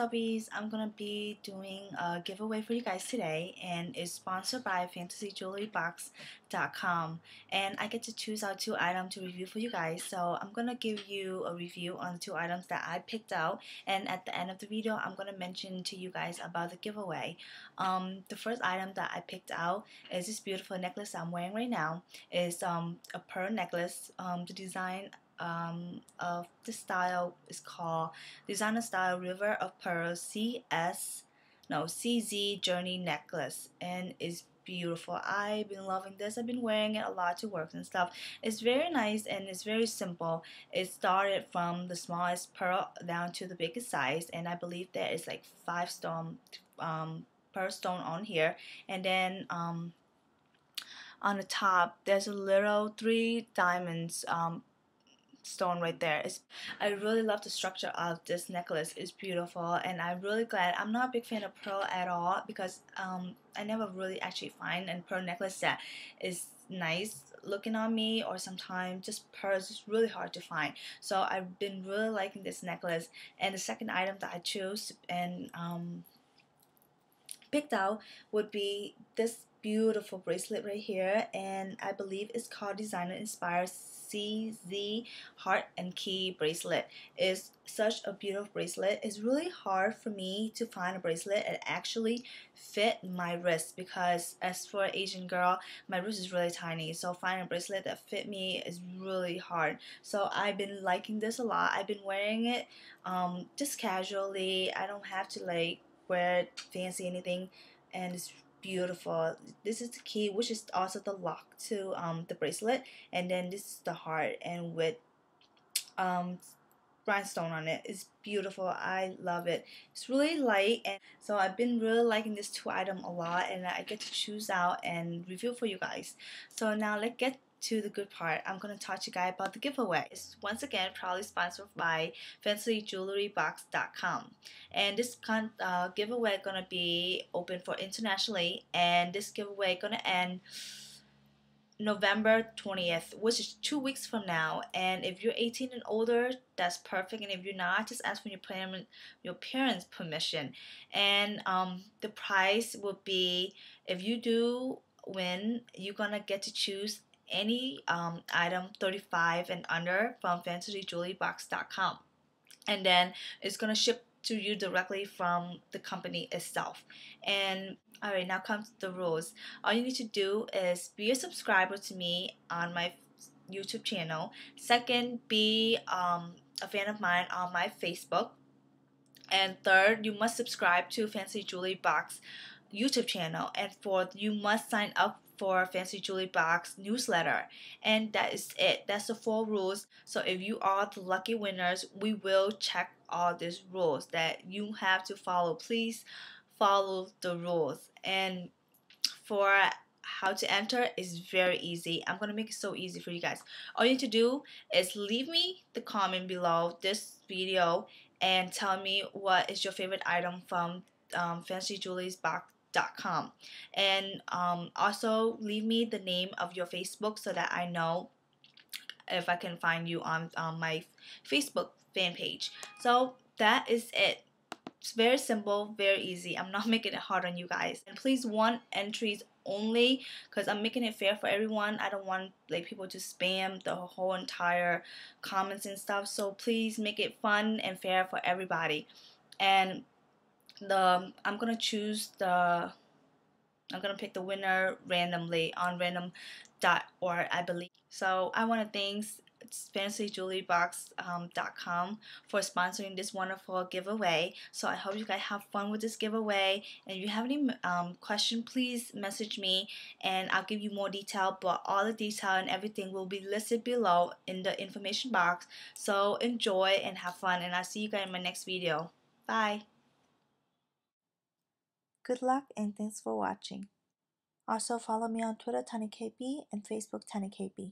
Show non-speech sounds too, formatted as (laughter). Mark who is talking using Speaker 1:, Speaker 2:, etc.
Speaker 1: I'm gonna be doing a giveaway for you guys today and it's sponsored by FantasyJewelryBox.com and I get to choose out two items to review for you guys so I'm gonna give you a review on the two items that I picked out and at the end of the video I'm gonna mention to you guys about the giveaway. Um, the first item that I picked out is this beautiful necklace I'm wearing right now. It's um, a pearl necklace. Um, the design um, of the style is called Designer Style River of Pearls CS no CZ Journey Necklace and it's beautiful. I've been loving this. I've been wearing it a lot to work and stuff. It's very nice and it's very simple. It started from the smallest pearl down to the biggest size and I believe there is like five stone um, per stone on here and then um, on the top there's a little three diamonds um, stone right there. It's, I really love the structure of this necklace. It's beautiful and I'm really glad. I'm not a big fan of pearl at all because um, I never really actually find a pearl necklace that is nice looking on me or sometimes just pearls is really hard to find so I've been really liking this necklace and the second item that I chose and um, picked out would be this beautiful bracelet right here and I believe it's called Designer Inspired CZ Heart and Key bracelet. It's such a beautiful bracelet. It's really hard for me to find a bracelet that actually fit my wrist because as for an Asian girl, my wrist is really tiny. So finding a bracelet that fit me is really hard. So I've been liking this a lot. I've been wearing it um, just casually. I don't have to like wear fancy anything and it's beautiful. This is the key which is also the lock to um, the bracelet and then this is the heart and with um, rhinestone on it. It's beautiful. I love it. It's really light and so I've been really liking this two item a lot and I get to choose out and review for you guys. So now let's get to the good part, I'm to talk to you guys about the giveaway. It's once again proudly sponsored by FantasyJewelryBox.com. And this con uh, giveaway to be open for internationally, and this giveaway to end November 20th, which is two weeks from now. And if you're 18 and older, that's perfect. And if you're not, just ask for your parent, your parents' permission. And um, the price will be if you do win, you're gonna get to choose any um, item 35 and under from fantasyjewelrybox.com and then it's going to ship to you directly from the company itself. And all right now comes the rules. All you need to do is be a subscriber to me on my youtube channel. Second be um, a fan of mine on my facebook. And third you must subscribe to Fantasy Jewelry Box youtube channel. And fourth you must sign up for Fantasy Jewelry Box newsletter. And that is it. That's the four rules. So if you are the lucky winners, we will check all these rules that you have to follow. Please follow the rules. And for how to enter is very easy. I'm to make it so easy for you guys. All you need to do is leave me the comment below this video and tell me what is your favorite item from um, Fancy Jewelry's box com. And um, also leave me the name of your Facebook so that I know if I can find you on, on my Facebook fan page. So that is it. It's very simple very easy. I'm not (laughs) making it hard on you guys. And please one entries only because I'm making it fair for everyone. I don't want like people to spam the whole entire comments and stuff. So please make it fun and fair for everybody. And the I'm gonna choose the I'm gonna pick the winner randomly on random. dot random.org I believe. So I want to thank fantasyjewelrybox.com um, for sponsoring this wonderful giveaway. So I hope you guys have fun with this giveaway. And if you have any um, question please message me and I'll give you more detail. But all the detail and everything will be listed below in the information box. So enjoy and have fun. And I'll see you guys in my next video. Bye Good luck and thanks for watching. Also follow me on Twitter ThanieKB and Facebook ThanieKB.